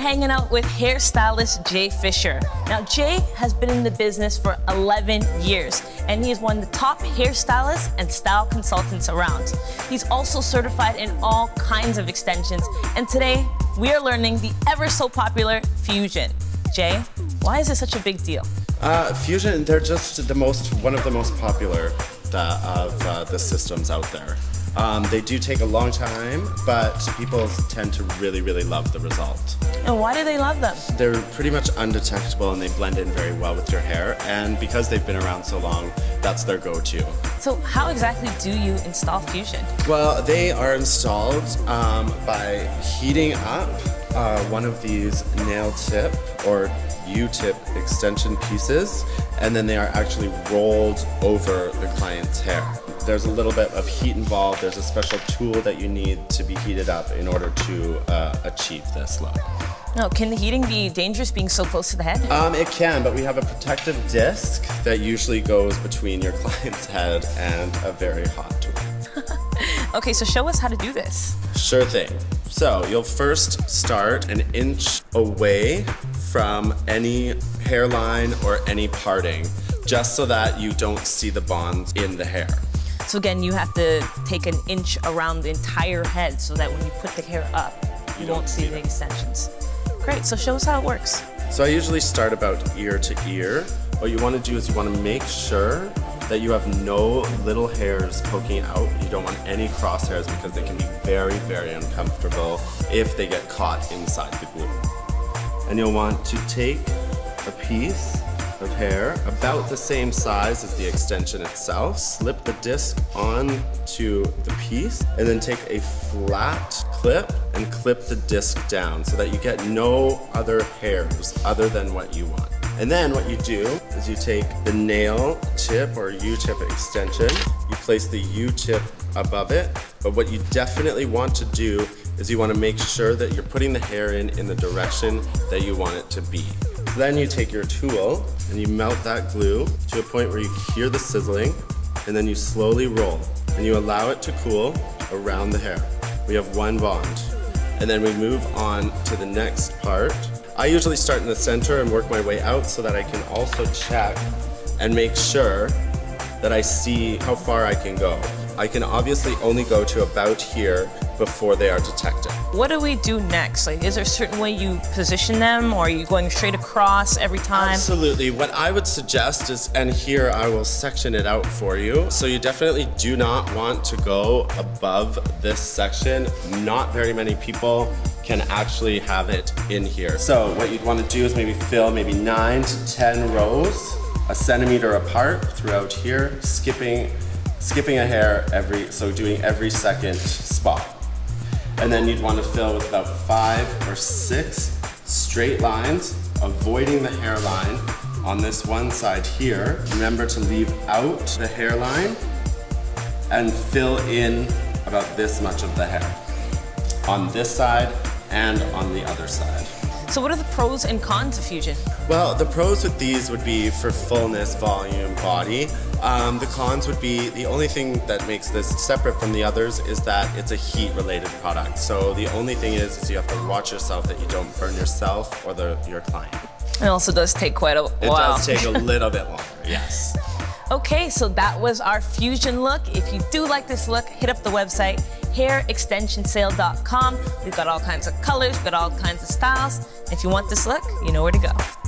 hanging out with hairstylist Jay Fisher. Now, Jay has been in the business for 11 years, and he is one of the top hairstylists and style consultants around. He's also certified in all kinds of extensions, and today we are learning the ever so popular Fusion. Jay, why is it such a big deal? Uh, Fusion, they're just the most, one of the most popular uh, of uh, the systems out there. Um, they do take a long time, but people tend to really, really love the result. And why do they love them? They're pretty much undetectable and they blend in very well with your hair. And because they've been around so long, that's their go-to. So how exactly do you install Fusion? Well, they are installed um, by heating up uh, one of these nail tip or U-tip extension pieces, and then they are actually rolled over the client's hair. There's a little bit of heat involved. There's a special tool that you need to be heated up in order to uh, achieve this look. No, can the heating be dangerous being so close to the head? Um, it can, but we have a protective disc that usually goes between your client's head and a very hot tool. okay, so show us how to do this. Sure thing. So you'll first start an inch away from any hairline or any parting, just so that you don't see the bonds in the hair. So again, you have to take an inch around the entire head so that when you put the hair up, you, you won't see, see the extensions. Great, so show us how it works. So I usually start about ear to ear. What you want to do is you want to make sure that you have no little hairs poking out. You don't want any crosshairs because they can be very, very uncomfortable if they get caught inside the glue. And you'll want to take a piece of hair about the same size as the extension itself. Slip the disc onto the piece and then take a flat clip and clip the disc down so that you get no other hairs other than what you want. And then what you do is you take the nail tip or U-tip extension, you place the U-tip above it, but what you definitely want to do is you want to make sure that you're putting the hair in in the direction that you want it to be. Then you take your tool and you melt that glue to a point where you hear the sizzling and then you slowly roll and you allow it to cool around the hair. We have one bond. And then we move on to the next part. I usually start in the center and work my way out so that I can also check and make sure that I see how far I can go. I can obviously only go to about here before they are detected. What do we do next? Like, is there a certain way you position them, or are you going straight across every time? Absolutely. What I would suggest is, and here I will section it out for you. So you definitely do not want to go above this section. Not very many people can actually have it in here. So what you'd want to do is maybe fill maybe nine to 10 rows, a centimeter apart throughout here, skipping skipping a hair every, so doing every second spot. And then you'd want to fill with about five or six straight lines, avoiding the hairline on this one side here. Remember to leave out the hairline and fill in about this much of the hair on this side and on the other side. So what are the pros and cons of Fusion? Well, the pros with these would be for fullness, volume, body. Um, the cons would be the only thing that makes this separate from the others is that it's a heat related product. So the only thing is, is you have to watch yourself that you don't burn yourself or the, your client. It also does take quite a while. It does take a little bit longer, yes. Okay, so that was our Fusion look. If you do like this look, hit up the website hairextensionsale.com. We've got all kinds of colors, we've got all kinds of styles. If you want this look, you know where to go.